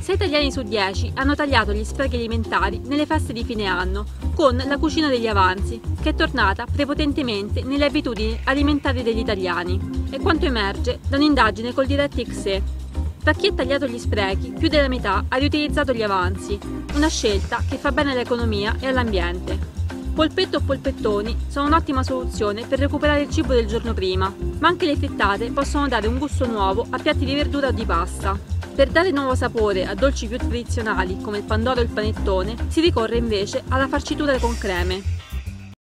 6 italiani su 10 hanno tagliato gli sprechi alimentari nelle feste di fine anno con la cucina degli avanzi, che è tornata prepotentemente nelle abitudini alimentari degli italiani. E quanto emerge da un'indagine col diretti XE. Tra chi ha tagliato gli sprechi, più della metà ha riutilizzato gli avanzi, una scelta che fa bene all'economia e all'ambiente. Polpetto o polpettoni sono un'ottima soluzione per recuperare il cibo del giorno prima, ma anche le frittate possono dare un gusto nuovo a piatti di verdura o di pasta. Per dare nuovo sapore a dolci più tradizionali come il pandoro e il panettone, si ricorre invece alla farcitura con creme.